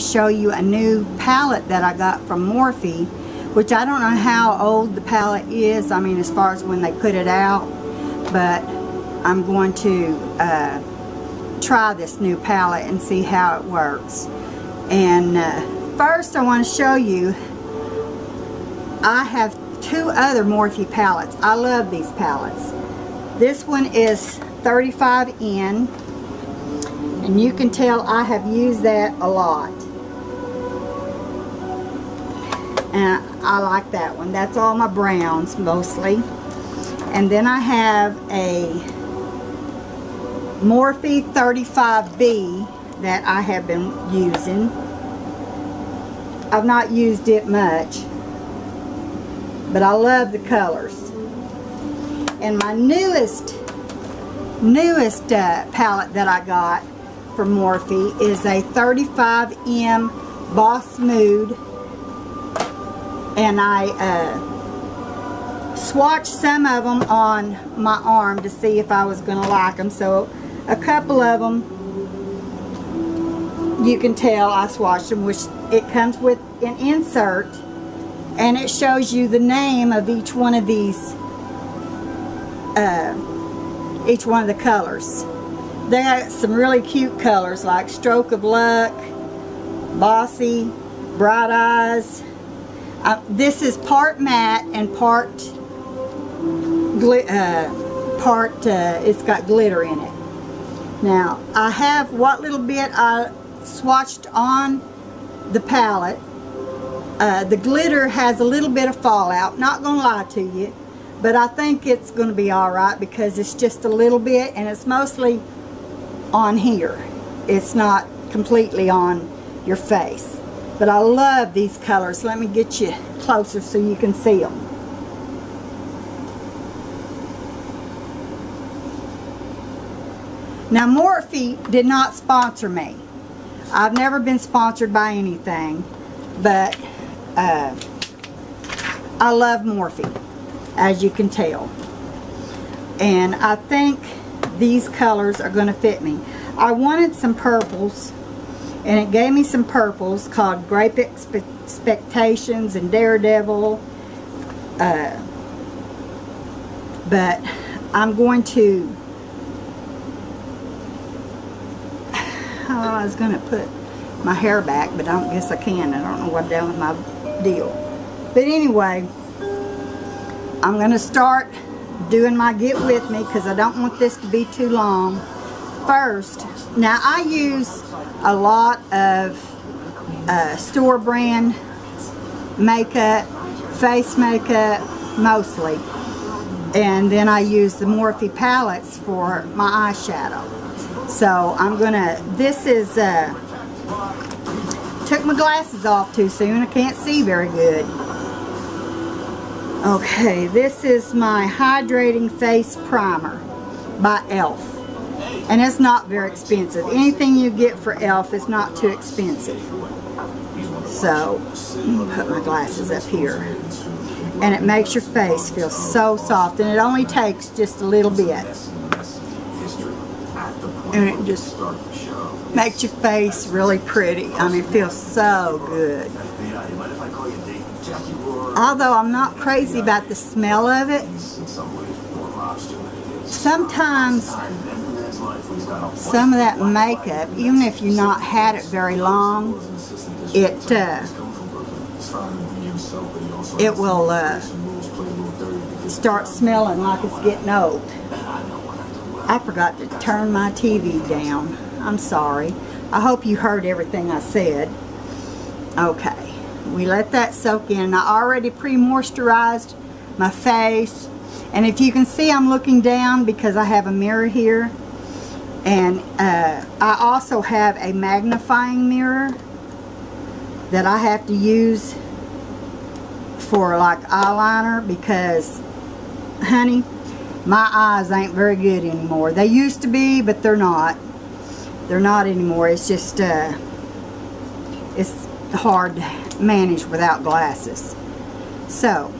show you a new palette that I got from Morphe, which I don't know how old the palette is, I mean as far as when they put it out, but I'm going to uh, try this new palette and see how it works. And uh, first I want to show you, I have two other Morphe palettes. I love these palettes. This one is 35 in and you can tell I have used that a lot. And I like that one. That's all my browns mostly. And then I have a Morphe 35B that I have been using. I've not used it much, but I love the colors. And my newest, newest uh, palette that I got from Morphe is a 35M Boss Mood. And I uh, swatched some of them on my arm to see if I was going to like them. So a couple of them you can tell I swatched them which it comes with an insert and it shows you the name of each one of these uh, each one of the colors they got some really cute colors like stroke of luck bossy bright eyes uh, this is part matte and part uh, part uh, it's got glitter in it now, I have what little bit I swatched on the palette. Uh, the glitter has a little bit of fallout, not going to lie to you, but I think it's going to be alright because it's just a little bit and it's mostly on here. It's not completely on your face. But I love these colors. Let me get you closer so you can see them. Now Morphe did not sponsor me. I've never been sponsored by anything, but uh, I love Morphe, as you can tell. And I think these colors are going to fit me. I wanted some purples, and it gave me some purples called Grape Expectations and Daredevil. Uh, but I'm going to I was going to put my hair back, but I don't guess I can. I don't know what I've done with my deal. But anyway, I'm going to start doing my get with me because I don't want this to be too long. First, now I use a lot of uh, store brand makeup, face makeup mostly. And then I use the Morphe palettes for my eyeshadow. So I'm gonna, this is, uh, took my glasses off too soon. I can't see very good. Okay, this is my Hydrating Face Primer by e.l.f. And it's not very expensive. Anything you get for e.l.f. is not too expensive. So, put my glasses up here. And it makes your face feel so soft. And it only takes just a little bit and it just makes your face really pretty. I mean, it feels so good. Although I'm not crazy about the smell of it, sometimes some of that makeup, even if you've not had it very long, it uh, it will uh, start smelling like it's getting old. I forgot to turn my TV down. I'm sorry. I hope you heard everything I said. Okay. We let that soak in. I already pre-moisturized my face. And if you can see, I'm looking down because I have a mirror here. And uh, I also have a magnifying mirror that I have to use for like eyeliner because, honey, my eyes ain't very good anymore. They used to be, but they're not. They're not anymore. It's just, uh, it's hard to manage without glasses. So,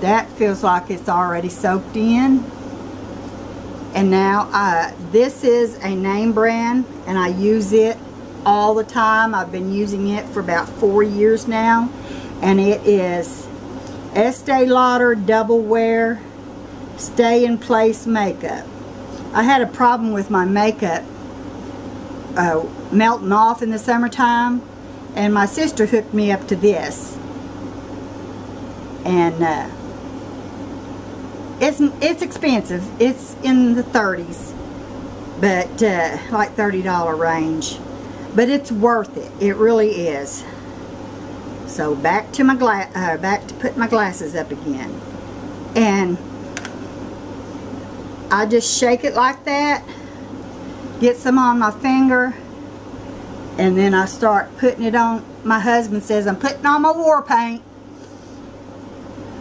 that feels like it's already soaked in. And now, uh, this is a name brand, and I use it all the time. I've been using it for about four years now. And it is Estee Lauder Double Wear Stay in Place Makeup. I had a problem with my makeup uh, melting off in the summertime. And my sister hooked me up to this. And uh, it's, it's expensive. It's in the 30s. But uh, like $30 range. But it's worth it. It really is. So back to my glass, uh, back to put my glasses up again. And I just shake it like that. Get some on my finger. And then I start putting it on. My husband says I'm putting on my war paint.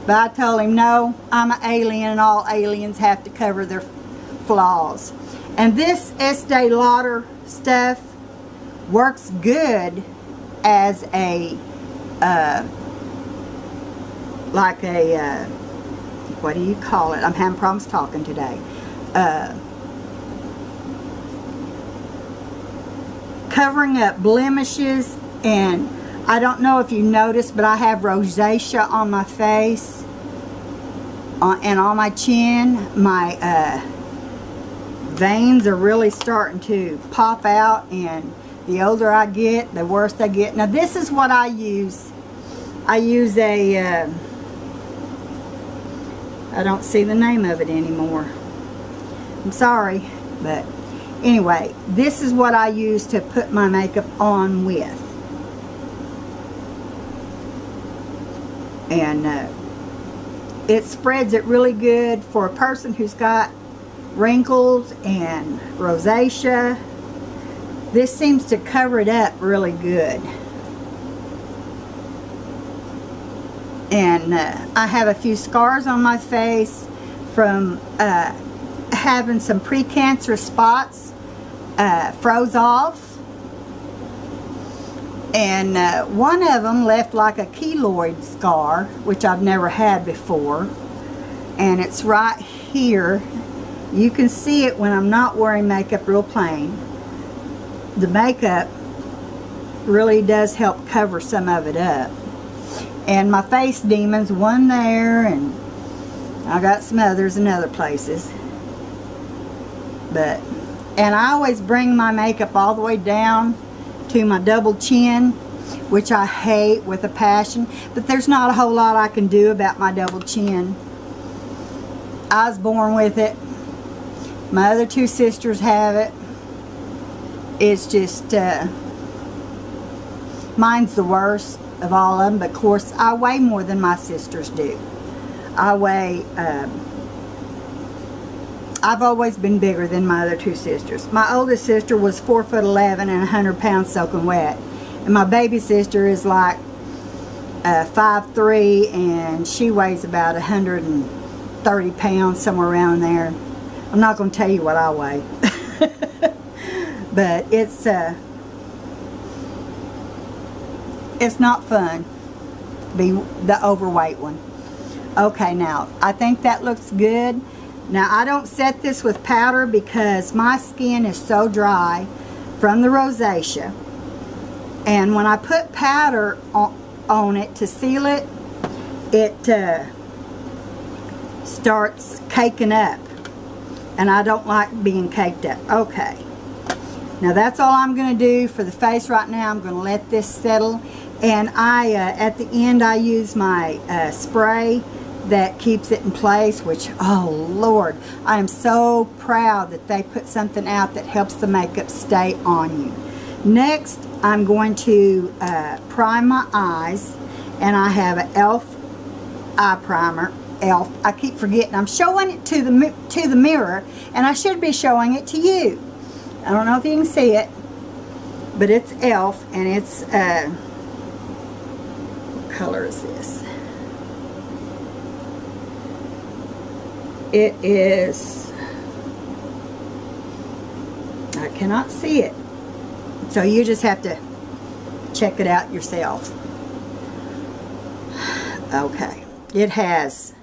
But I told him, no, I'm an alien and all aliens have to cover their flaws. And this Estee Lauder stuff works good as a, uh, like a, uh, what do you call it? I'm having problems talking today. Uh, covering up blemishes and I don't know if you noticed, but I have rosacea on my face uh, and on my chin. My uh, veins are really starting to pop out and the older I get, the worse they get. Now this is what I use. I use a. Uh, I don't see the name of it anymore. I'm sorry, but anyway, this is what I use to put my makeup on with. And uh, it spreads it really good for a person who's got wrinkles and rosacea. This seems to cover it up really good. And uh, I have a few scars on my face from uh, having some precancerous spots uh, froze off and uh, one of them left like a keloid scar, which I've never had before. And it's right here. You can see it when I'm not wearing makeup real plain. The makeup really does help cover some of it up. And my face demons, one there, and I got some others in other places. But, and I always bring my makeup all the way down to my double chin, which I hate with a passion. But there's not a whole lot I can do about my double chin. I was born with it. My other two sisters have it. It's just, uh, mine's the worst of all of them. But of course, I weigh more than my sisters do. I weigh, um, I've always been bigger than my other two sisters. My oldest sister was 4 foot 11 and 100 pounds soaking wet. And my baby sister is like uh, 5'3", and she weighs about 130 pounds, somewhere around there. I'm not going to tell you what I weigh. but it's, uh, it's not fun be the overweight one. Okay, now, I think that looks good. Now I don't set this with powder because my skin is so dry from the rosacea. And when I put powder on, it to seal it, it uh, starts caking up. And I don't like being caked up. Okay. Now that's all I'm going to do for the face right now. I'm going to let this settle. And I, uh, at the end, I use my uh, spray that keeps it in place, which, oh Lord, I am so proud that they put something out that helps the makeup stay on you. Next, I'm going to uh, prime my eyes, and I have an e.l.f. eye primer. e.l.f. I keep forgetting. I'm showing it to the, to the mirror, and I should be showing it to you. I don't know if you can see it, but it's e.l.f. and it's, uh, what color is this? It is, I cannot see it. So you just have to check it out yourself. Okay. It has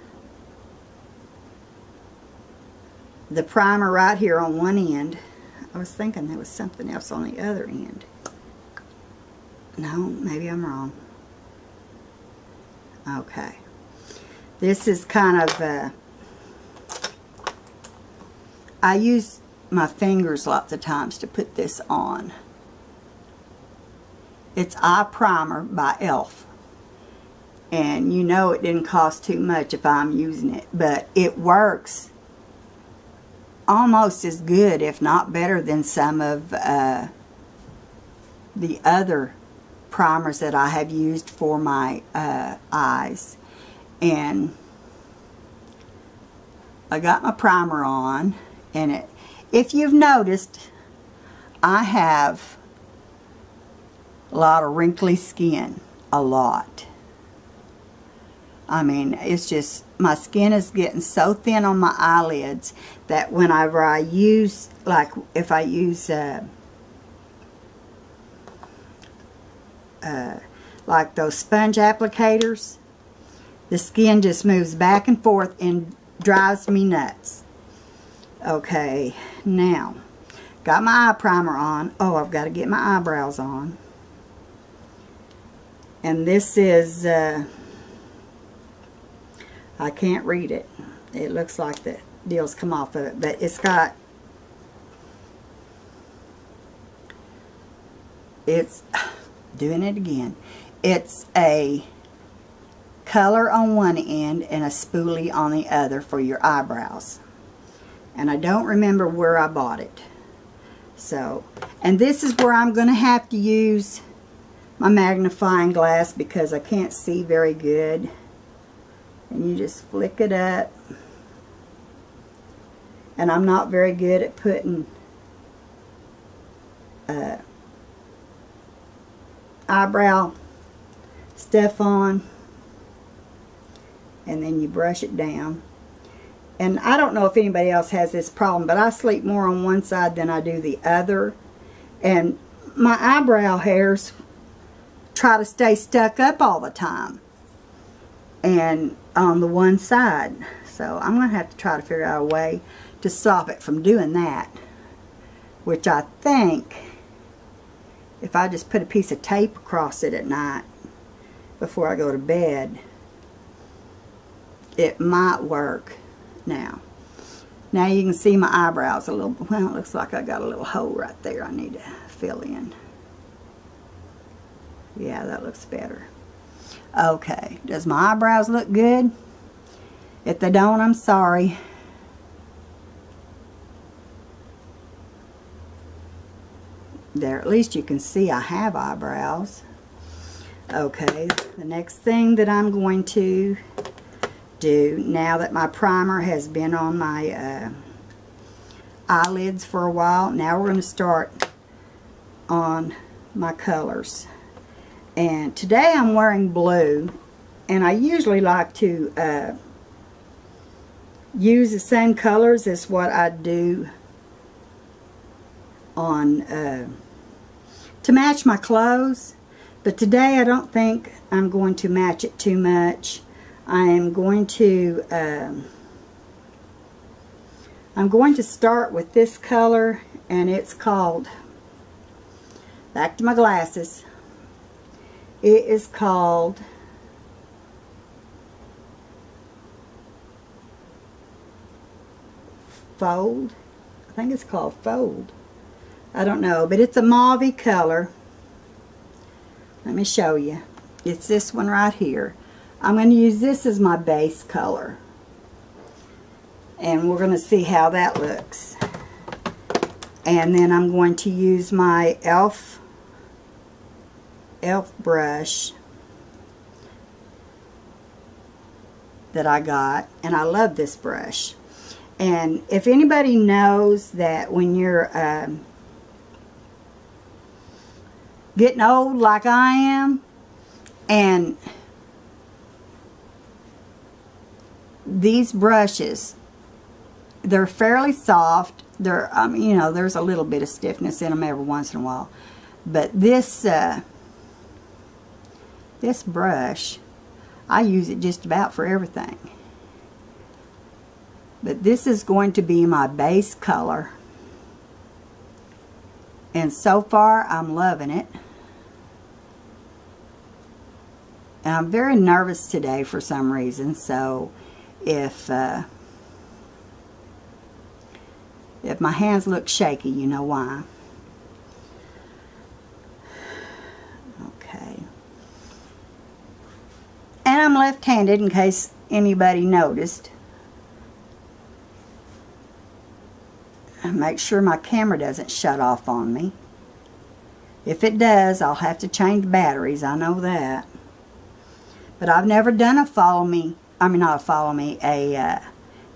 the primer right here on one end. I was thinking there was something else on the other end. no, maybe I'm wrong. Okay. This is kind of, uh, I use my fingers lots of times to put this on. It's Eye Primer by e.l.f. And you know it didn't cost too much if I'm using it. But it works almost as good, if not better, than some of uh, the other primers that I have used for my uh, eyes. And I got my primer on. And it, if you've noticed, I have a lot of wrinkly skin. A lot. I mean, it's just, my skin is getting so thin on my eyelids that whenever I use, like, if I use, uh, uh, like those sponge applicators, the skin just moves back and forth and drives me nuts. Okay, now, got my eye primer on. Oh, I've got to get my eyebrows on. And this is, uh, I can't read it. It looks like the deals come off of it, but it's got, it's, doing it again. It's a color on one end and a spoolie on the other for your eyebrows. And I don't remember where I bought it. So, and this is where I'm going to have to use my magnifying glass because I can't see very good. And you just flick it up. And I'm not very good at putting uh, eyebrow stuff on and then you brush it down and I don't know if anybody else has this problem but I sleep more on one side than I do the other. And my eyebrow hairs try to stay stuck up all the time and on the one side. So I'm going to have to try to figure out a way to stop it from doing that which I think if I just put a piece of tape across it at night before I go to bed, it might work now. Now you can see my eyebrows a little, well, it looks like I got a little hole right there I need to fill in. Yeah, that looks better. Okay, does my eyebrows look good? If they don't, I'm sorry. there at least you can see I have eyebrows okay the next thing that I'm going to do now that my primer has been on my uh, eyelids for a while now we're going to start on my colors and today I'm wearing blue and I usually like to uh, use the same colors as what I do on uh, to match my clothes. But today I don't think I'm going to match it too much. I am going to, um, I'm going to start with this color and it's called, back to my glasses, it is called Fold. I think it's called Fold. I don't know, but it's a mauve color. Let me show you. It's this one right here. I'm going to use this as my base color. And we're going to see how that looks. And then I'm going to use my e.l.f. e.l.f. brush that I got. And I love this brush. And if anybody knows that when you're... Um, getting old like I am and these brushes they're fairly soft. They're mean you know there's a little bit of stiffness in them every once in a while. But this uh, this brush I use it just about for everything. But this is going to be my base color. And so far I'm loving it. And I'm very nervous today for some reason, so if uh, if my hands look shaky, you know why. Okay. And I'm left-handed in case anybody noticed. make sure my camera doesn't shut off on me. If it does, I'll have to change batteries. I know that. But I've never done a follow me, I mean not a follow me, a uh,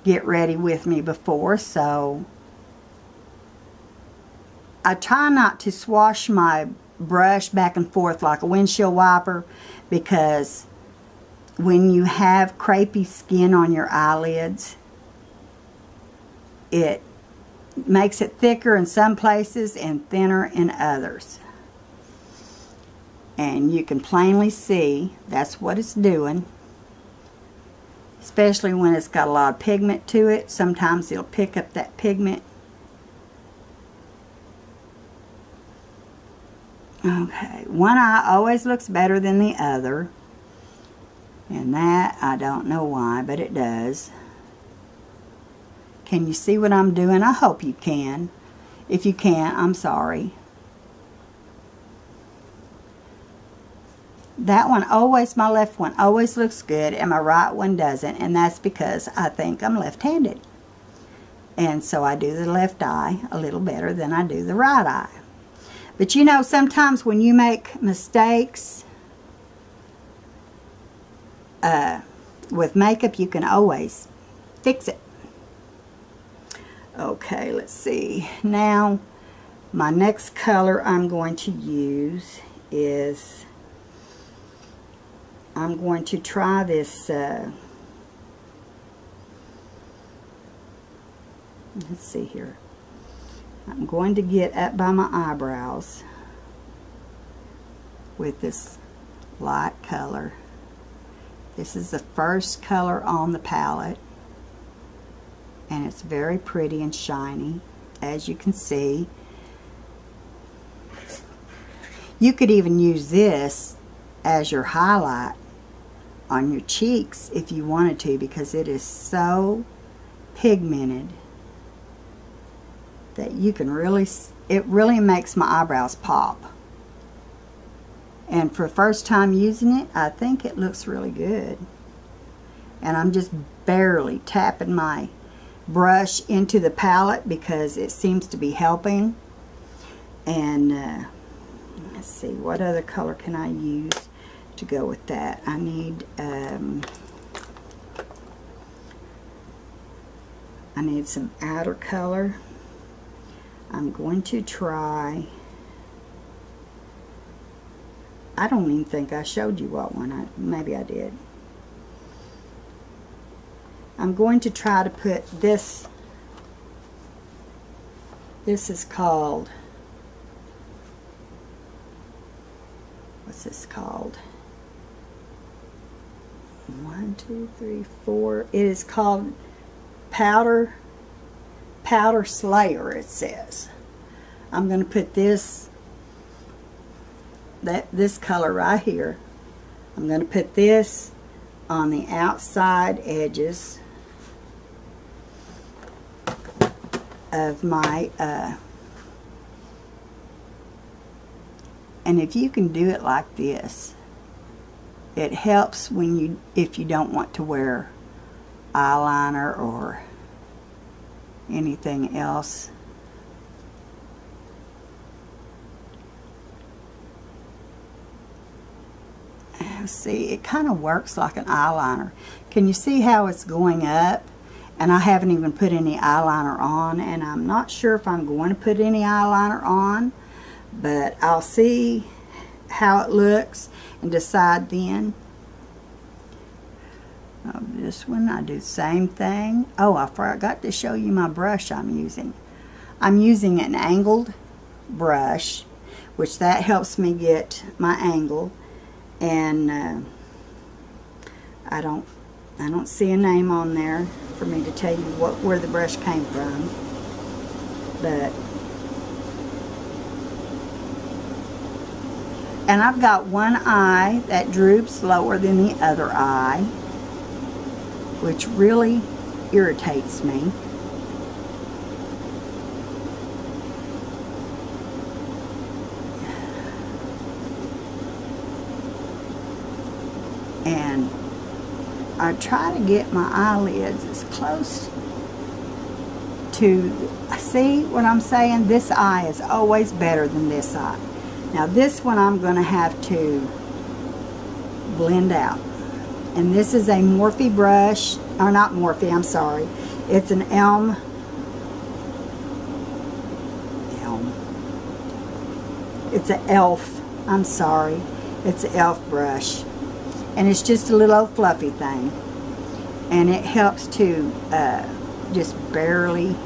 get ready with me before. So I try not to swash my brush back and forth like a windshield wiper because when you have crepey skin on your eyelids, it makes it thicker in some places and thinner in others. And you can plainly see that's what it's doing. Especially when it's got a lot of pigment to it. Sometimes it'll pick up that pigment. Okay, one eye always looks better than the other. And that, I don't know why, but it does. Can you see what I'm doing? I hope you can. If you can't, I'm sorry. That one always, my left one always looks good and my right one doesn't. And that's because I think I'm left-handed. And so I do the left eye a little better than I do the right eye. But you know, sometimes when you make mistakes uh, with makeup, you can always fix it. Okay, let's see. Now, my next color I'm going to use is, I'm going to try this, uh, let's see here. I'm going to get up by my eyebrows with this light color. This is the first color on the palette and it's very pretty and shiny as you can see you could even use this as your highlight on your cheeks if you wanted to because it is so pigmented that you can really it really makes my eyebrows pop. And for first time using it I think it looks really good. And I'm just barely tapping my brush into the palette because it seems to be helping. And uh, let's see, what other color can I use to go with that? I need, um, I need some outer color. I'm going to try, I don't even think I showed you what one, I, maybe I did. I'm going to try to put this, this is called, what's this called? One, two, three, four. It is called Powder, Powder Slayer, it says. I'm going to put this, that this color right here. I'm going to put this on the outside edges of my, uh, and if you can do it like this, it helps when you, if you don't want to wear eyeliner or anything else. See, it kind of works like an eyeliner. Can you see how it's going up? and I haven't even put any eyeliner on and I'm not sure if I'm going to put any eyeliner on but I'll see how it looks and decide then. Oh, this one I do the same thing. Oh I forgot to show you my brush I'm using. I'm using an angled brush which that helps me get my angle. And uh, I don't I don't see a name on there for me to tell you what where the brush came from. But And I've got one eye that droops lower than the other eye, which really irritates me. And I try to get my eyelids as close to, see what I'm saying? This eye is always better than this eye. Now this one I'm going to have to blend out. And this is a Morphe brush, or not Morphe, I'm sorry. It's an Elm, Elm. It's an e.l.f., I'm sorry. It's an e.l.f. brush. And it's just a little old fluffy thing. And it helps to uh, just barely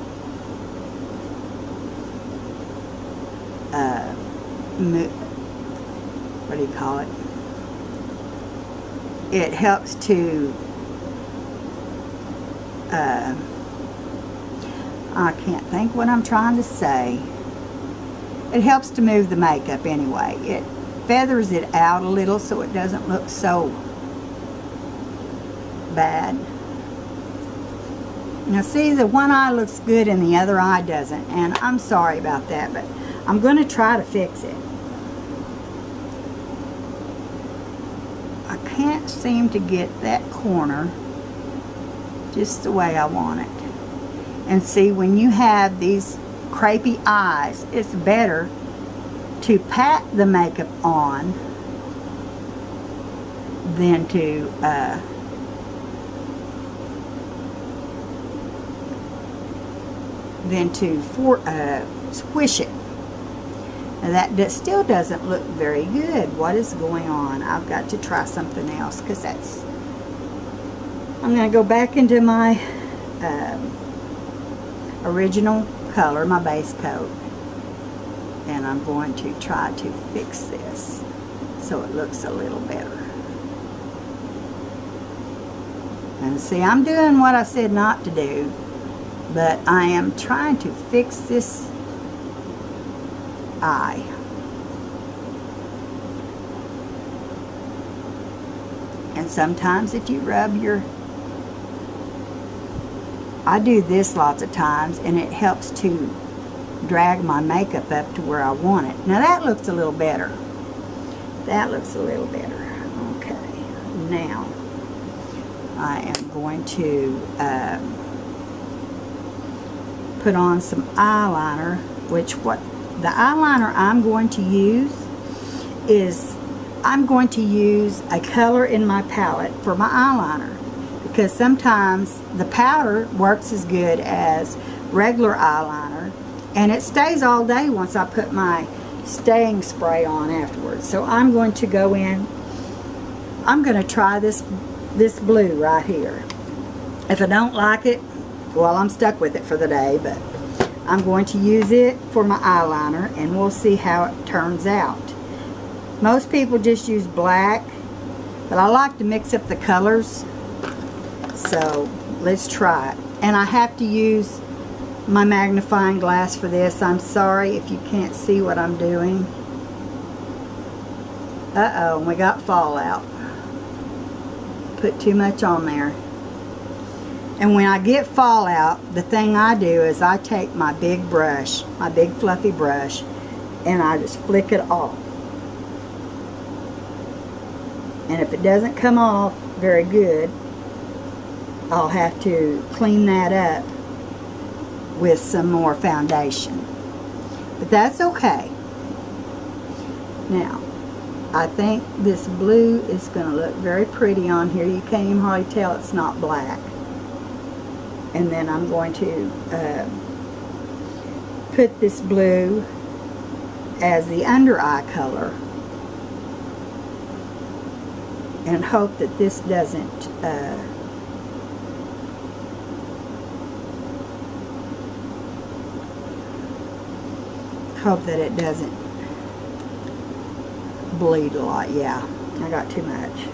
what do you call it? It helps to, uh, I can't think what I'm trying to say. It helps to move the makeup anyway. It feathers it out a little so it doesn't look so bad. Now see, the one eye looks good and the other eye doesn't. And I'm sorry about that, but I'm going to try to fix it. I can't seem to get that corner just the way I want it. And see, when you have these crepey eyes, it's better to pat the makeup on than to uh, than to for, uh, squish it. That, that still doesn't look very good. What is going on? I've got to try something else because that's... I'm going to go back into my um, original color, my base coat. And I'm going to try to fix this so it looks a little better. And see, I'm doing what I said not to do, but I am trying to fix this eye. And sometimes if you rub your, I do this lots of times and it helps to drag my makeup up to where I want it. Now that looks a little better. That looks a little better. Okay, now I am going to um, put on some eyeliner, which what the eyeliner I'm going to use is I'm going to use a color in my palette for my eyeliner because sometimes the powder works as good as regular eyeliner and it stays all day once I put my staying spray on afterwards. So I'm going to go in, I'm going to try this, this blue right here. If I don't like it, well I'm stuck with it for the day, but I'm going to use it for my eyeliner and we'll see how it turns out. Most people just use black, but I like to mix up the colors. So let's try it. And I have to use my magnifying glass for this. I'm sorry if you can't see what I'm doing. Uh-oh, we got fallout. Put too much on there. And when I get fallout, the thing I do is I take my big brush, my big fluffy brush, and I just flick it off. And if it doesn't come off very good, I'll have to clean that up with some more foundation. But that's okay. Now, I think this blue is going to look very pretty on here. You can't even hardly tell it's not black and then I'm going to uh, put this blue as the under eye color and hope that this doesn't uh, hope that it doesn't bleed a lot. Yeah I got too much.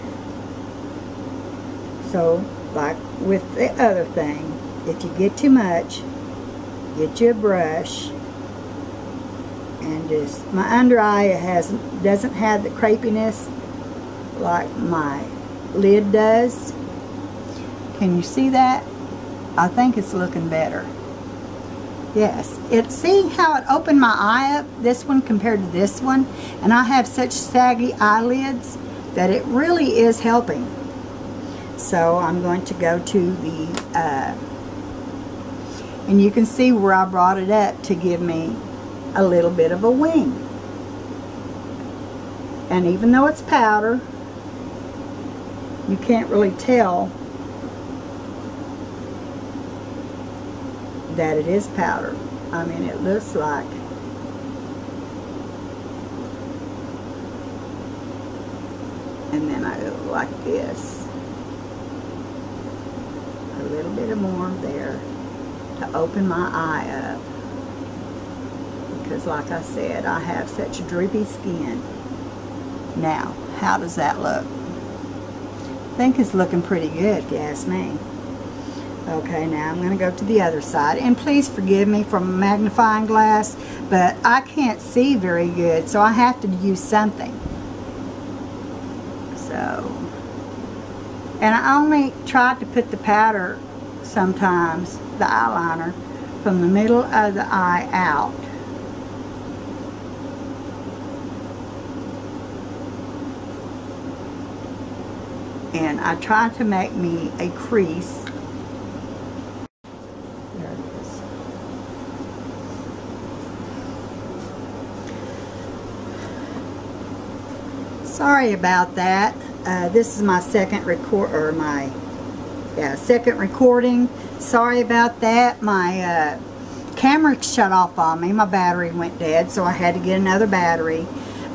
So like with the other thing if you get too much, get you a brush. And just my under eye has doesn't have the crepiness like my lid does. Can you see that? I think it's looking better. Yes. It's seeing how it opened my eye up this one compared to this one? And I have such saggy eyelids that it really is helping. So I'm going to go to the uh, and you can see where I brought it up to give me a little bit of a wing. And even though it's powder, you can't really tell that it is powder. I mean, it looks like and then I go like this a little bit of more there to open my eye up. Because like I said, I have such droopy skin. Now, how does that look? I think it's looking pretty good if you ask me. Okay, now I'm going to go to the other side. And please forgive me from magnifying glass, but I can't see very good, so I have to use something. So, and I only tried to put the powder sometimes, the eyeliner, from the middle of the eye out. And I try to make me a crease. There it is. Sorry about that. Uh, this is my second record, or my yeah, second recording. Sorry about that. My uh, camera shut off on me. My battery went dead, so I had to get another battery.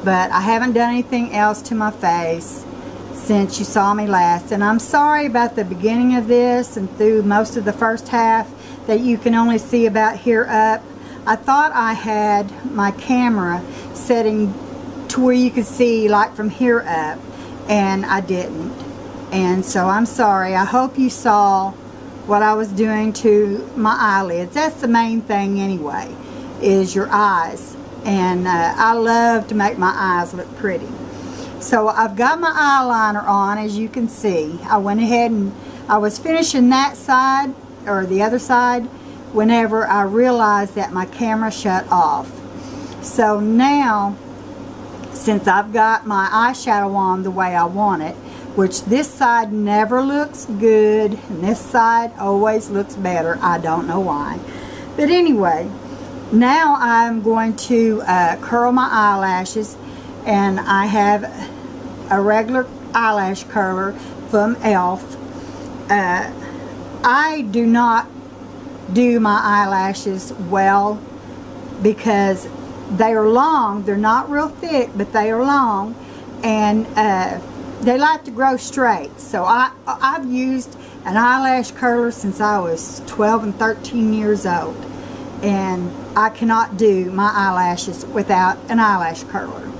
But I haven't done anything else to my face since you saw me last. And I'm sorry about the beginning of this and through most of the first half that you can only see about here up. I thought I had my camera setting to where you could see like from here up and I didn't. And so I'm sorry. I hope you saw what I was doing to my eyelids. That's the main thing anyway, is your eyes. And uh, I love to make my eyes look pretty. So I've got my eyeliner on, as you can see. I went ahead and I was finishing that side, or the other side, whenever I realized that my camera shut off. So now, since I've got my eyeshadow on the way I want it, which this side never looks good and this side always looks better. I don't know why. But anyway now I'm going to uh, curl my eyelashes and I have a regular eyelash curler from e.l.f. Uh, I do not do my eyelashes well because they are long. They're not real thick but they are long. And uh, they like to grow straight. So I, I've used an eyelash curler since I was 12 and 13 years old. And I cannot do my eyelashes without an eyelash curler.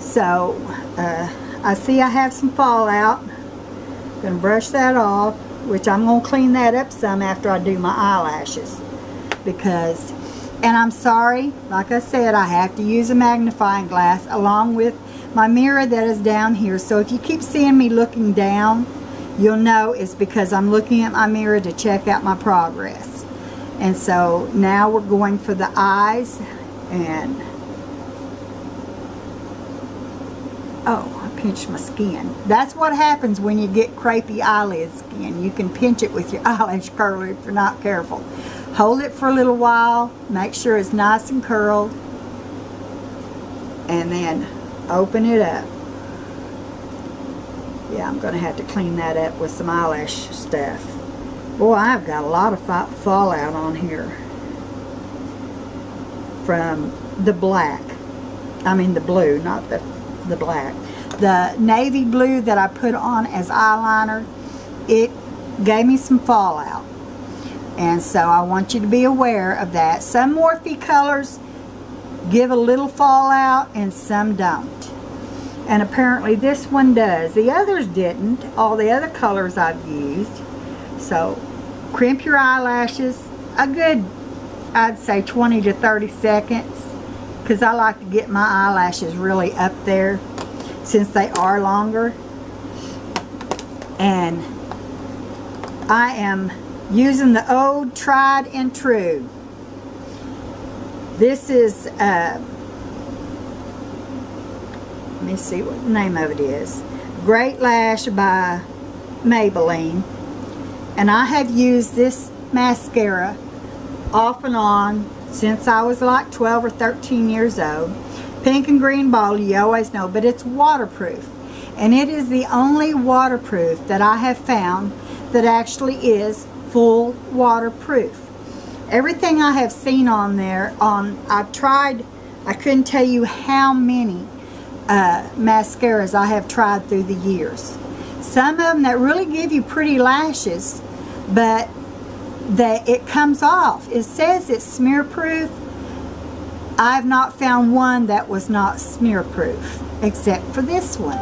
So uh, I see I have some fallout. I'm Gonna brush that off, which I'm gonna clean that up some after I do my eyelashes. Because, and I'm sorry, like I said, I have to use a magnifying glass along with my mirror that is down here. So if you keep seeing me looking down, you'll know it's because I'm looking at my mirror to check out my progress. And so now we're going for the eyes and oh, I pinched my skin. That's what happens when you get crepey eyelid skin. You can pinch it with your eyelash curler if you're not careful. Hold it for a little while, make sure it's nice and curled, and then open it up. Yeah, I'm going to have to clean that up with some eyelash stuff. Boy, I've got a lot of fallout on here from the black. I mean the blue, not the, the black. The navy blue that I put on as eyeliner, it gave me some fallout. And so I want you to be aware of that. Some Morphe colors give a little fallout and some don't. And apparently this one does. The others didn't. All the other colors I've used. So crimp your eyelashes a good, I'd say 20 to 30 seconds. because I like to get my eyelashes really up there since they are longer. And I am using the old tried and true. This is, uh, let me see what the name of it is. Great Lash by Maybelline. And I have used this mascara off and on since I was like 12 or 13 years old. Pink and green bottle, you always know, but it's waterproof. And it is the only waterproof that I have found that actually is full waterproof. Everything I have seen on there, on I've tried, I couldn't tell you how many uh, mascaras I have tried through the years. Some of them that really give you pretty lashes, but that it comes off. It says it's smear proof. I've not found one that was not smear proof except for this one.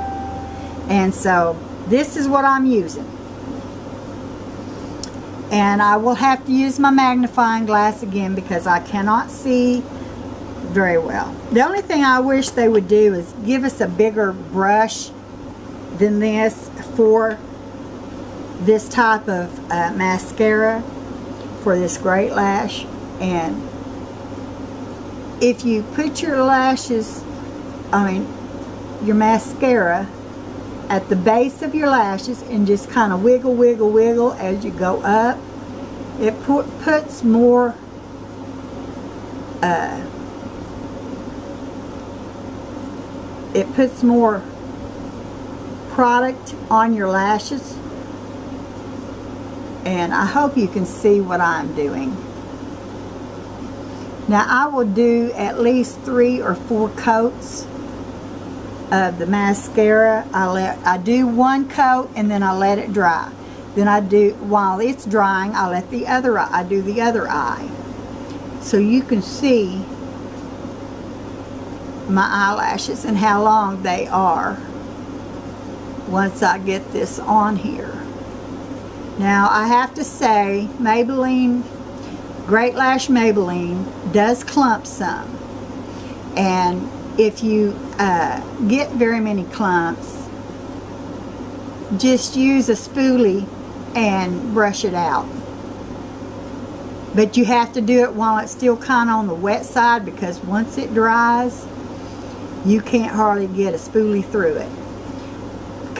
And so this is what I'm using. And I will have to use my magnifying glass again because I cannot see very well. The only thing I wish they would do is give us a bigger brush than this for this type of uh, mascara for this great lash and if you put your lashes I mean your mascara at the base of your lashes and just kind of wiggle wiggle wiggle as you go up it put, puts more uh, it puts more product on your lashes and I hope you can see what I'm doing. Now I will do at least three or four coats of the mascara. I let I do one coat and then I let it dry. Then I do while it's drying I let the other I do the other eye. So you can see my eyelashes and how long they are once I get this on here. Now I have to say Maybelline, Great Lash Maybelline does clump some. And if you uh, get very many clumps, just use a spoolie and brush it out. But you have to do it while it's still kind of on the wet side because once it dries, you can't hardly get a spoolie through it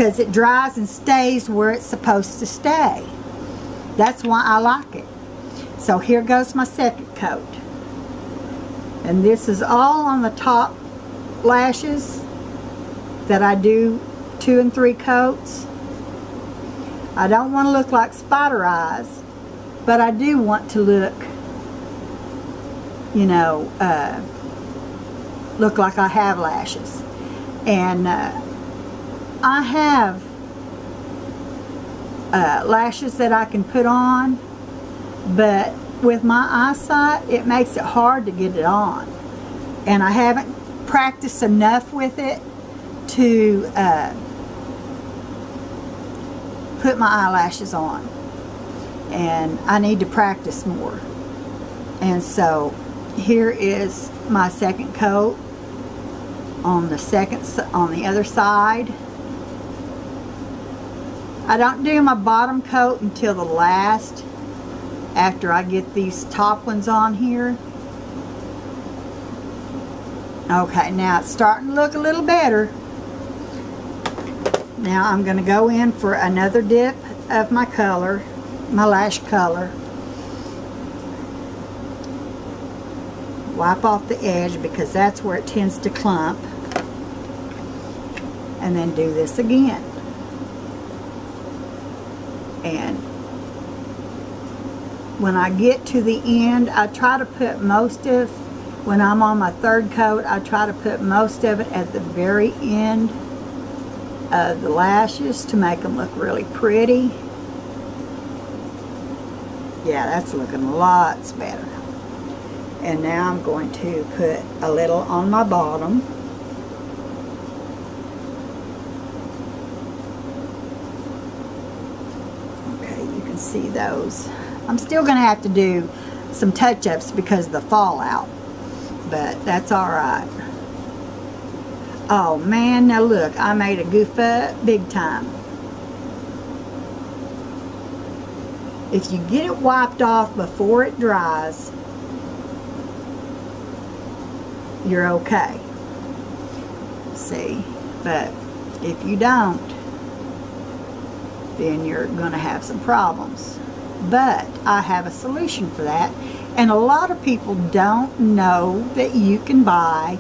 because it dries and stays where it's supposed to stay. That's why I like it. So here goes my second coat. And this is all on the top lashes that I do two and three coats. I don't want to look like spider eyes, but I do want to look, you know, uh, look like I have lashes. And uh, I have uh, lashes that I can put on, but with my eyesight, it makes it hard to get it on. And I haven't practiced enough with it to uh, put my eyelashes on. And I need to practice more. And so here is my second coat on the second on the other side I don't do my bottom coat until the last after I get these top ones on here. Okay, now it's starting to look a little better. Now I'm going to go in for another dip of my color, my lash color. Wipe off the edge because that's where it tends to clump. And then do this again and when I get to the end I try to put most of when I'm on my third coat I try to put most of it at the very end of the lashes to make them look really pretty yeah that's looking lots better and now I'm going to put a little on my bottom Okay, you can see those. I'm still going to have to do some touch-ups because of the fallout. But that's alright. Oh man, now look, I made a goof up big time. If you get it wiped off before it dries, you're okay. See, but if you don't, then you're going to have some problems. But I have a solution for that. And a lot of people don't know that you can buy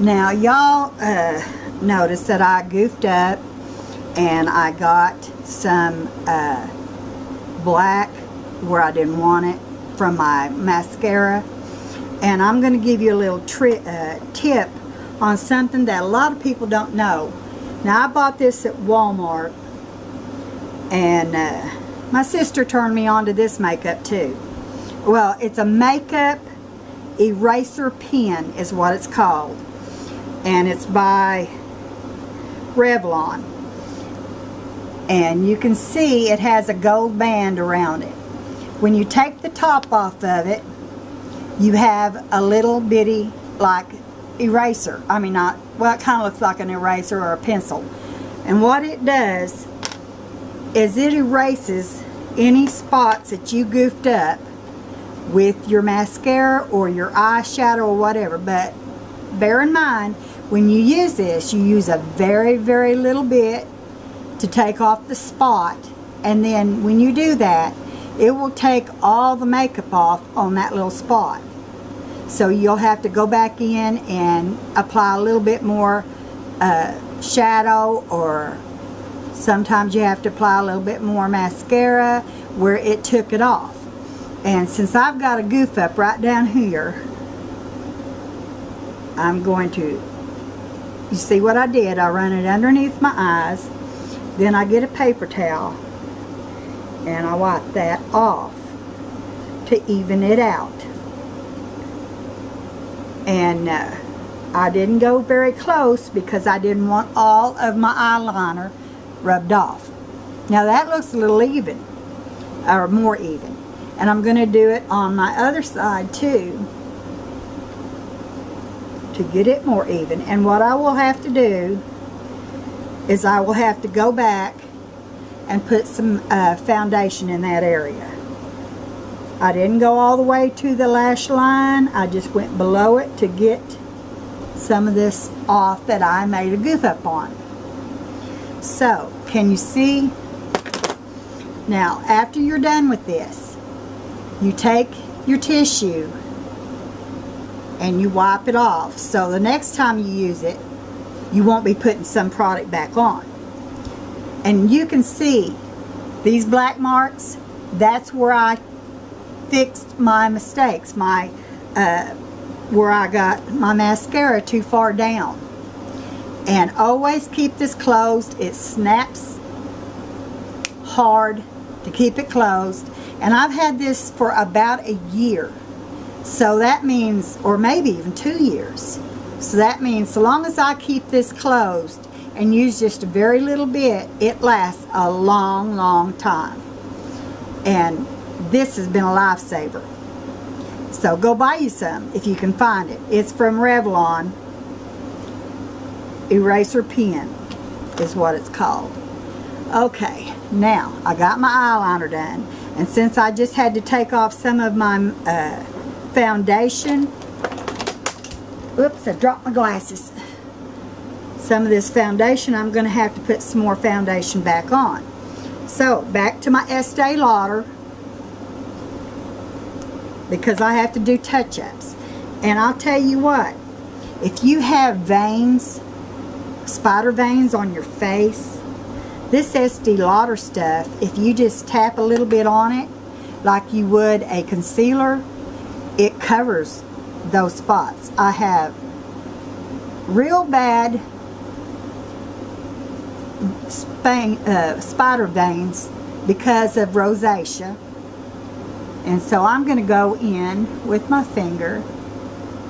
Now, y'all uh, notice that I goofed up and I got some uh, black where I didn't want it from my mascara. And I'm going to give you a little uh, tip on something that a lot of people don't know. Now, I bought this at Walmart and uh, my sister turned me on to this makeup too. Well, it's a makeup eraser pen is what it's called and it's by Revlon and you can see it has a gold band around it when you take the top off of it you have a little bitty like eraser I mean not well it kind of looks like an eraser or a pencil and what it does is it erases any spots that you goofed up with your mascara or your eyeshadow or whatever but bear in mind when you use this, you use a very, very little bit to take off the spot. And then when you do that, it will take all the makeup off on that little spot. So you'll have to go back in and apply a little bit more uh, shadow or sometimes you have to apply a little bit more mascara where it took it off. And since I've got a goof up right down here, I'm going to you see what I did? I run it underneath my eyes. Then I get a paper towel and I wipe that off to even it out. And uh, I didn't go very close because I didn't want all of my eyeliner rubbed off. Now that looks a little even, or more even. And I'm going to do it on my other side too to get it more even. And what I will have to do is I will have to go back and put some uh, foundation in that area. I didn't go all the way to the lash line. I just went below it to get some of this off that I made a goof up on. So, can you see? Now, after you're done with this, you take your tissue and you wipe it off. So the next time you use it, you won't be putting some product back on. And you can see these black marks, that's where I fixed my mistakes, my uh, where I got my mascara too far down. And always keep this closed. It snaps hard to keep it closed. And I've had this for about a year. So that means, or maybe even two years. So that means so long as I keep this closed and use just a very little bit, it lasts a long, long time. And this has been a lifesaver. So go buy you some if you can find it. It's from Revlon. Eraser Pen is what it's called. Okay, now I got my eyeliner done. And since I just had to take off some of my uh, foundation. Oops, I dropped my glasses. Some of this foundation, I'm going to have to put some more foundation back on. So, back to my Estee Lauder. Because I have to do touch-ups. And I'll tell you what. If you have veins, spider veins on your face, this Estee Lauder stuff, if you just tap a little bit on it, like you would a concealer, it covers those spots. I have real bad uh, spider veins because of rosacea. And so I'm going to go in with my finger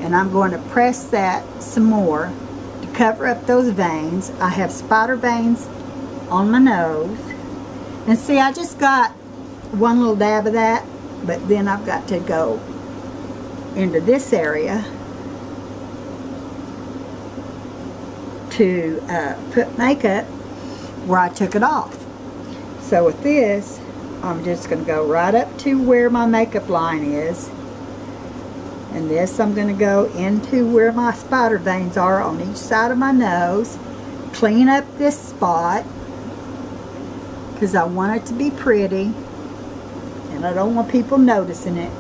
and I'm going to press that some more to cover up those veins. I have spider veins on my nose. And see, I just got one little dab of that, but then I've got to go into this area to uh, put makeup where I took it off. So with this, I'm just going to go right up to where my makeup line is. And this I'm going to go into where my spider veins are on each side of my nose. Clean up this spot because I want it to be pretty and I don't want people noticing it.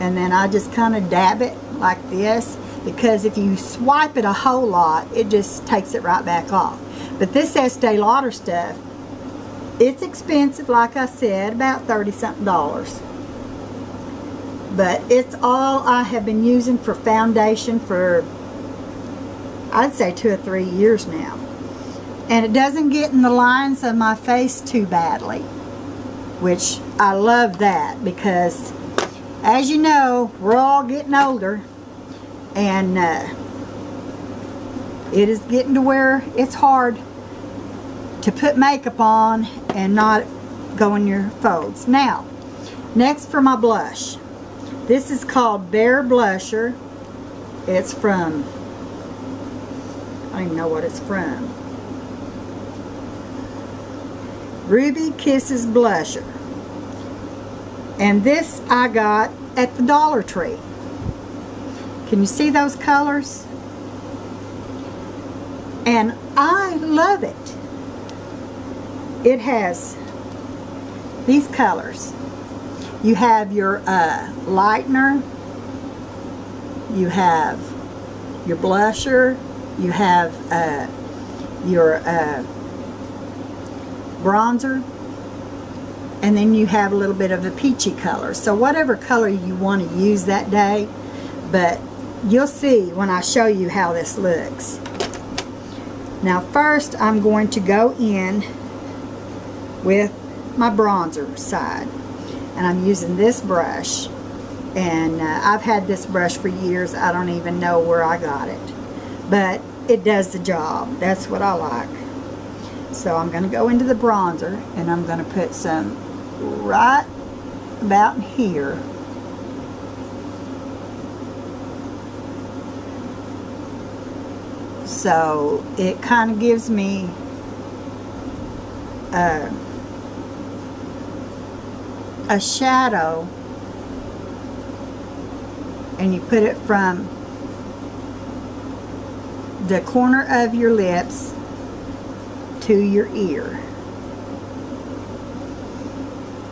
And then I just kind of dab it like this because if you swipe it a whole lot, it just takes it right back off. But this Estee Lauder stuff, it's expensive, like I said, about 30 something dollars. But it's all I have been using for foundation for, I'd say two or three years now. And it doesn't get in the lines of my face too badly. Which I love that because, as you know, we're all getting older. And uh, it is getting to where it's hard to put makeup on and not go in your folds. Now, next for my blush. This is called Bare Blusher. It's from, I don't even know what it's from. Ruby Kisses Blusher. And this I got at the Dollar Tree. Can you see those colors? And I love it. It has these colors. You have your uh, lightener, you have your blusher, you have uh, your uh, bronzer, and then you have a little bit of a peachy color. So whatever color you want to use that day, but you'll see when I show you how this looks. Now first I'm going to go in with my bronzer side. And I'm using this brush. And uh, I've had this brush for years. I don't even know where I got it. But it does the job. That's what I like. So I'm going to go into the bronzer and I'm going to put some right about here. So it kind of gives me uh, a shadow and you put it from the corner of your lips to your ear.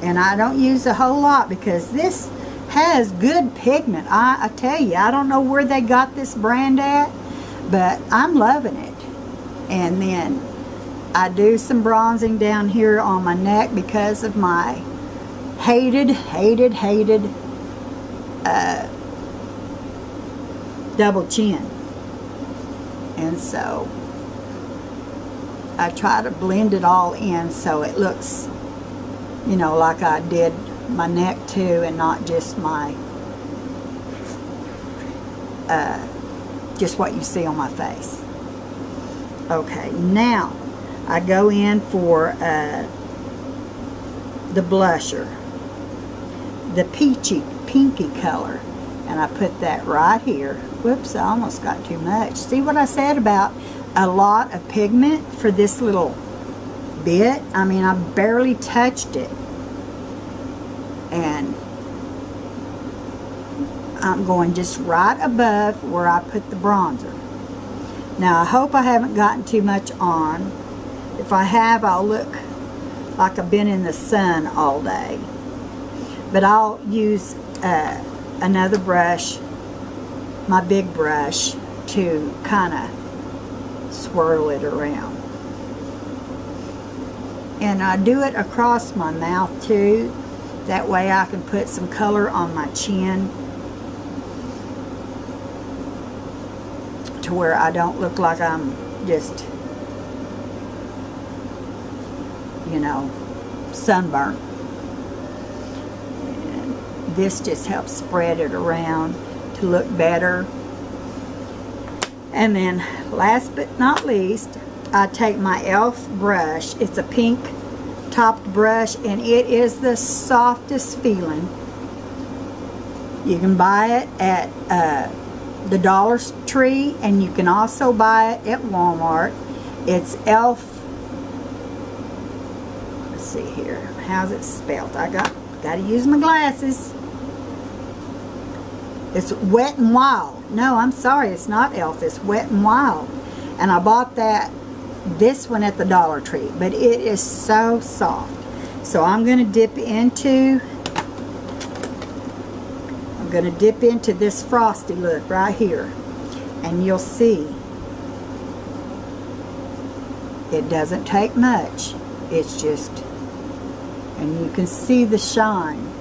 And I don't use a whole lot because this has good pigment. I, I tell you, I don't know where they got this brand at, but I'm loving it. And then I do some bronzing down here on my neck because of my hated, hated, hated uh, double chin. And so I try to blend it all in so it looks, you know, like I did my neck too and not just my, uh, just what you see on my face. Okay, now I go in for uh, the blusher the peachy, pinky color. And I put that right here. Whoops, I almost got too much. See what I said about a lot of pigment for this little bit? I mean, I barely touched it. And I'm going just right above where I put the bronzer. Now, I hope I haven't gotten too much on. If I have, I'll look like I've been in the sun all day. But I'll use uh, another brush, my big brush, to kind of swirl it around. And I do it across my mouth too. That way I can put some color on my chin to where I don't look like I'm just, you know, sunburnt this just helps spread it around to look better. And then last but not least, I take my e.l.f. brush. It's a pink topped brush and it is the softest feeling. You can buy it at uh, the Dollar Tree and you can also buy it at Walmart. It's e.l.f. Let's see here. How's it spelled? I got got to use my glasses. It's Wet and Wild. No, I'm sorry. It's not e.l.f. It's Wet and Wild. And I bought that this one at the Dollar Tree. But it is so soft. So I'm going to dip into I'm going to dip into this frosty look right here. And you'll see it doesn't take much. It's just and you can see the shine.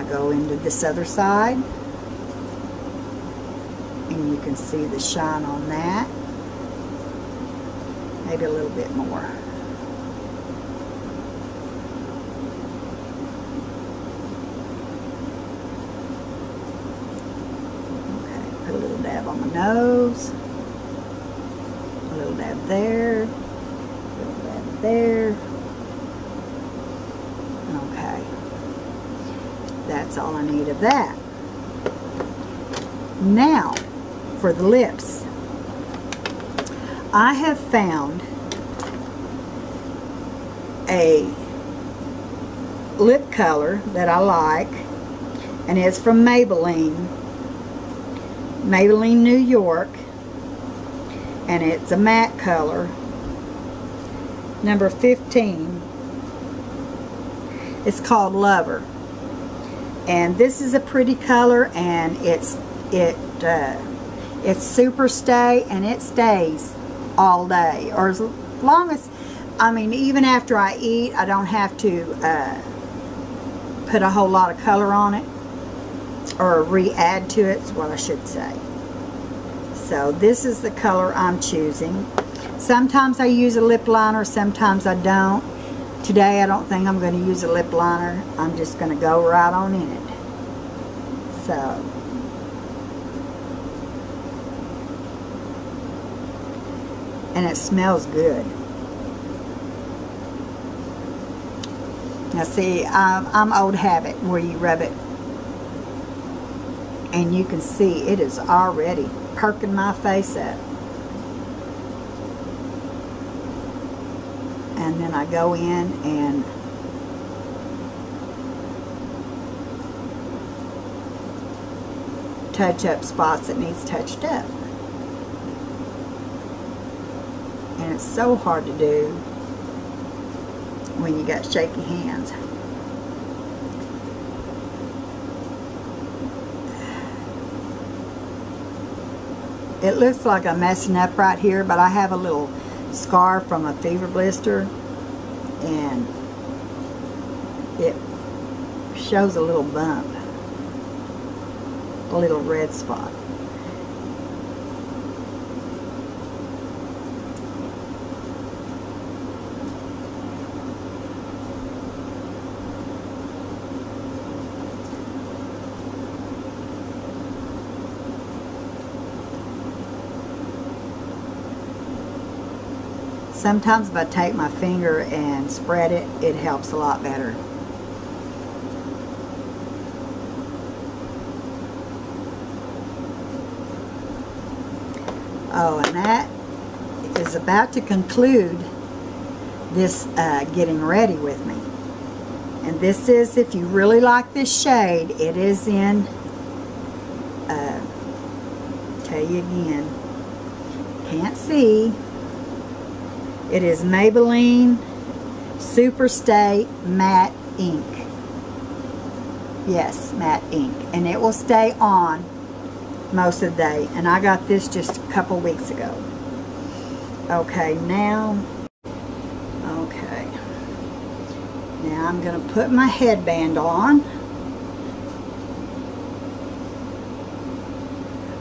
I go into this other side and you can see the shine on that maybe a little bit more. Okay, put a little dab on my nose, a little dab there, a little dab there. Okay, that's all I need of that. Now, for the lips. I have found a lip color that I like and it's from Maybelline Maybelline New York and it's a matte color number 15 it's called Lover and this is a pretty color and it's it uh, it's super stay and it stays all day or as long as I mean even after I eat I don't have to uh, put a whole lot of color on it or re-add to it is what I should say. So this is the color I'm choosing. Sometimes I use a lip liner sometimes I don't today I don't think I'm going to use a lip liner I'm just going to go right on in it so and it smells good. Now see, I'm, I'm old habit where you rub it and you can see it is already perking my face up. And then I go in and touch up spots that needs touched up. And it's so hard to do when you got shaky hands. It looks like I'm messing up right here, but I have a little scar from a fever blister and it shows a little bump, a little red spot. Sometimes if I take my finger and spread it, it helps a lot better. Oh, and that is about to conclude this uh, getting ready with me. And this is, if you really like this shade, it is in, uh, tell you again, can't see, it is Maybelline Superstay Matte Ink. Yes, matte ink. And it will stay on most of the day. And I got this just a couple weeks ago. Okay, now, okay. Now I'm going to put my headband on.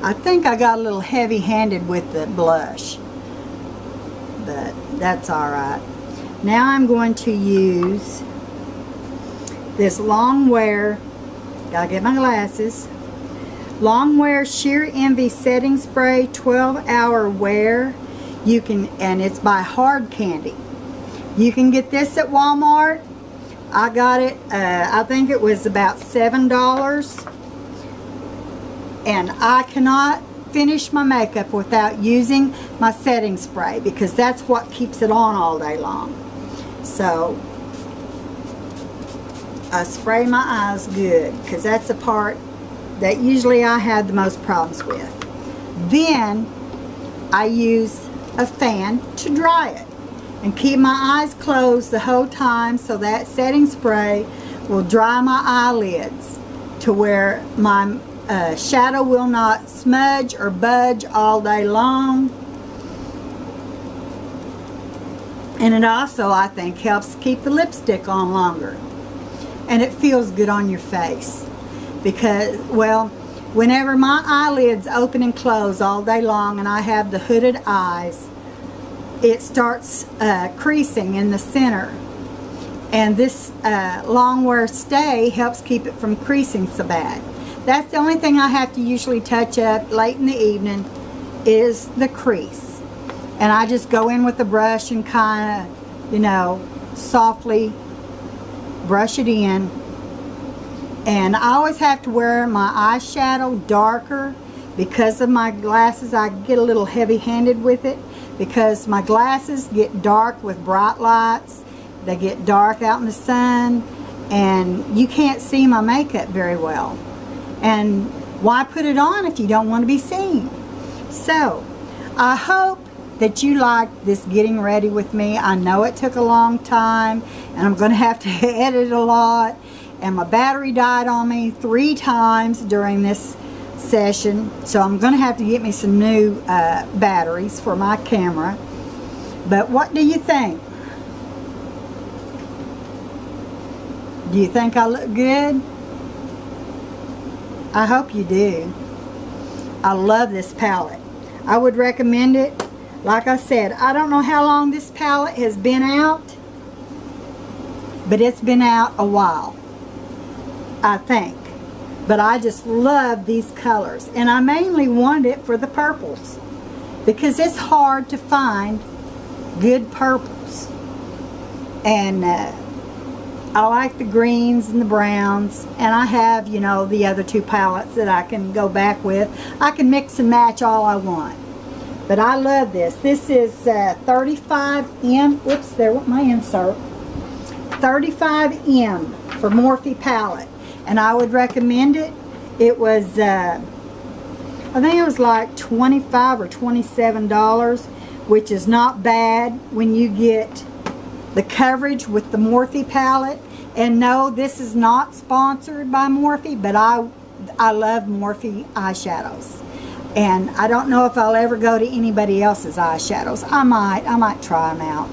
I think I got a little heavy-handed with the blush that's alright. Now I'm going to use this long wear, gotta get my glasses, Long Wear Sheer Envy Setting Spray 12 Hour Wear. You can, and it's by Hard Candy. You can get this at Walmart. I got it, uh, I think it was about $7. And I cannot finish my makeup without using my setting spray because that's what keeps it on all day long. So, I spray my eyes good because that's the part that usually I have the most problems with. Then, I use a fan to dry it and keep my eyes closed the whole time so that setting spray will dry my eyelids to where my uh, shadow will not smudge or budge all day long. And it also, I think, helps keep the lipstick on longer. And it feels good on your face. Because, well, whenever my eyelids open and close all day long and I have the hooded eyes, it starts uh, creasing in the center. And this uh, long wear stay helps keep it from creasing so bad. That's the only thing I have to usually touch up late in the evening is the crease. And I just go in with the brush and kind of, you know, softly brush it in. And I always have to wear my eyeshadow darker because of my glasses. I get a little heavy-handed with it because my glasses get dark with bright lights. They get dark out in the sun and you can't see my makeup very well. And why put it on if you don't want to be seen? So, I hope that you liked this getting ready with me. I know it took a long time and I'm going to have to edit a lot. And my battery died on me three times during this session. So I'm going to have to get me some new uh, batteries for my camera. But what do you think? Do you think I look good? I hope you do. I love this palette. I would recommend it. Like I said, I don't know how long this palette has been out, but it's been out a while, I think. But I just love these colors. And I mainly wanted it for the purples because it's hard to find good purples. And uh, I like the greens and the browns and I have you know the other two palettes that I can go back with I can mix and match all I want but I love this this is uh, 35M whoops there went my insert 35M for Morphe palette and I would recommend it it was uh, I think it was like 25 or 27 dollars which is not bad when you get the coverage with the Morphe palette. And no, this is not sponsored by Morphe, but I, I love Morphe eyeshadows. And I don't know if I'll ever go to anybody else's eyeshadows. I might. I might try them out.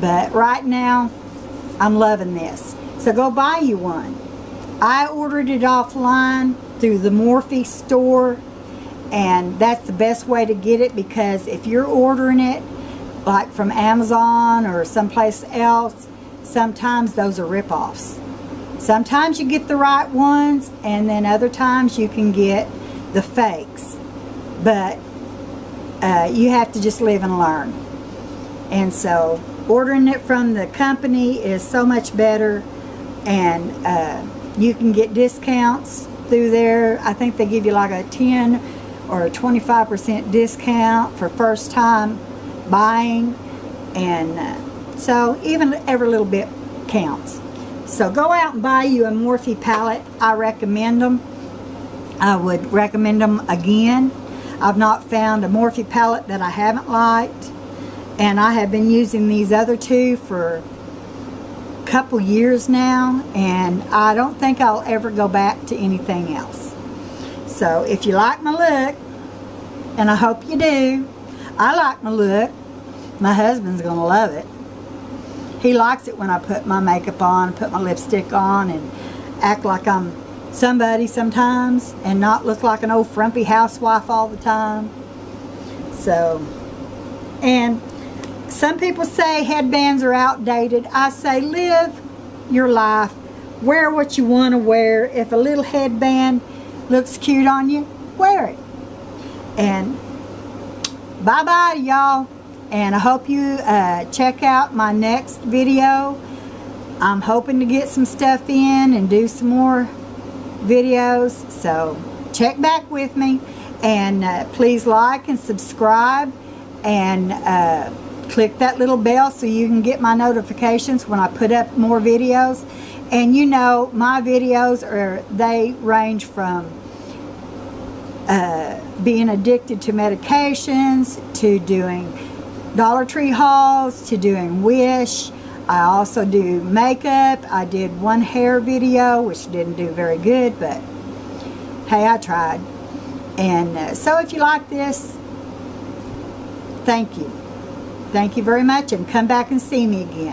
But right now, I'm loving this. So go buy you one. I ordered it offline through the Morphe store. And that's the best way to get it because if you're ordering it like from Amazon or someplace else, sometimes those are rip-offs. Sometimes you get the right ones, and then other times you can get the fakes. But uh, you have to just live and learn. And so ordering it from the company is so much better, and uh, you can get discounts through there. I think they give you like a 10 or a 25% discount for first time buying. And uh, so even every little bit counts. So go out and buy you a Morphe palette. I recommend them I would recommend them again I've not found a Morphe palette that I haven't liked and I have been using these other two for a couple years now and I don't think I'll ever go back to anything else so if you like my look and I hope you do I like my look. My husband's going to love it. He likes it when I put my makeup on, put my lipstick on, and act like I'm somebody sometimes, and not look like an old frumpy housewife all the time. So, and some people say headbands are outdated. I say live your life. Wear what you want to wear. If a little headband looks cute on you, wear it. And bye-bye, y'all. And I hope you uh, check out my next video. I'm hoping to get some stuff in and do some more videos. So check back with me. And uh, please like and subscribe. And uh, click that little bell so you can get my notifications when I put up more videos. And you know, my videos are, they range from uh, being addicted to medications, to doing Dollar Tree hauls, to doing Wish. I also do makeup. I did one hair video, which didn't do very good, but hey, I tried. And uh, so if you like this, thank you. Thank you very much and come back and see me again.